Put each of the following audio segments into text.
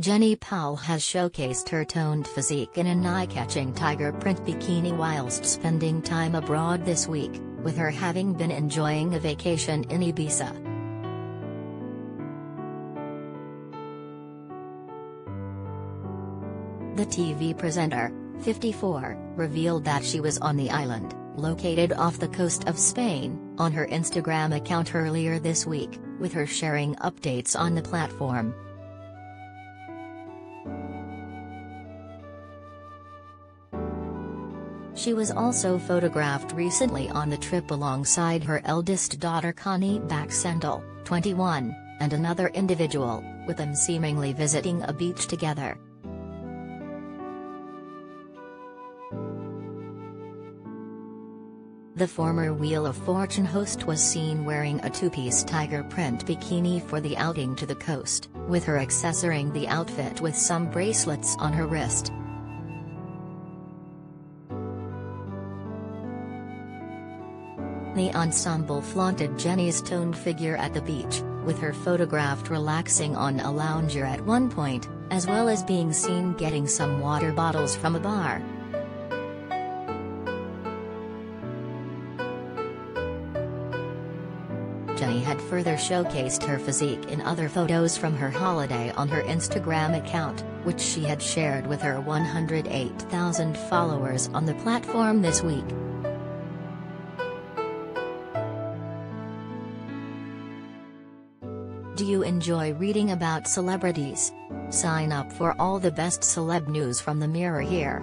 Jenny Powell has showcased her toned physique in an eye-catching tiger print bikini whilst spending time abroad this week, with her having been enjoying a vacation in Ibiza. The TV presenter, 54, revealed that she was on the island, located off the coast of Spain, on her Instagram account earlier this week, with her sharing updates on the platform. She was also photographed recently on the trip alongside her eldest daughter Connie Baxendell, 21, and another individual, with them seemingly visiting a beach together. The former Wheel of Fortune host was seen wearing a two-piece tiger print bikini for the outing to the coast, with her accessoring the outfit with some bracelets on her wrist. The ensemble flaunted Jenny's toned figure at the beach, with her photographed relaxing on a lounger at one point, as well as being seen getting some water bottles from a bar. Jenny had further showcased her physique in other photos from her holiday on her Instagram account, which she had shared with her 108,000 followers on the platform this week. Do you enjoy reading about celebrities? Sign up for all the best celeb news from the Mirror here.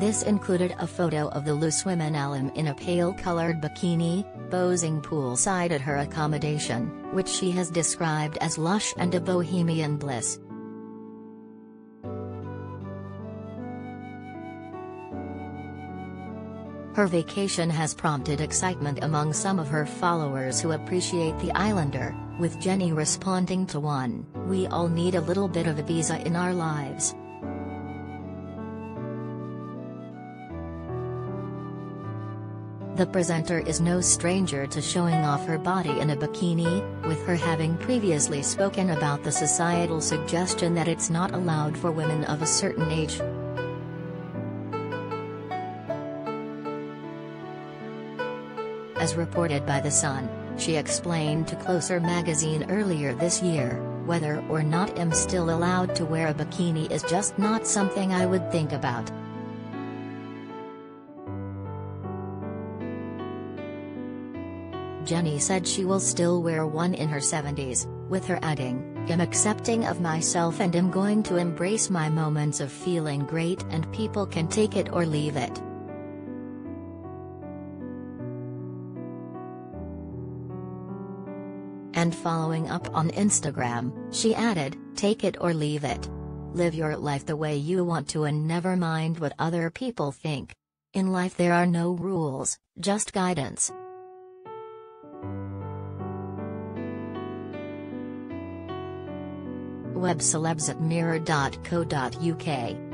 This included a photo of the loose women alum in a pale-colored bikini, posing poolside at her accommodation, which she has described as lush and a bohemian bliss. Her vacation has prompted excitement among some of her followers who appreciate the Islander, with Jenny responding to one, We all need a little bit of Ibiza in our lives. The presenter is no stranger to showing off her body in a bikini, with her having previously spoken about the societal suggestion that it's not allowed for women of a certain age. As reported by The Sun, she explained to Closer magazine earlier this year, whether or not I'm still allowed to wear a bikini is just not something I would think about. Jenny said she will still wear one in her 70s, with her adding, I'm accepting of myself and I'm going to embrace my moments of feeling great and people can take it or leave it. And following up on Instagram, she added, Take it or leave it. Live your life the way you want to and never mind what other people think. In life there are no rules, just guidance. Web celebs at mirror.co.uk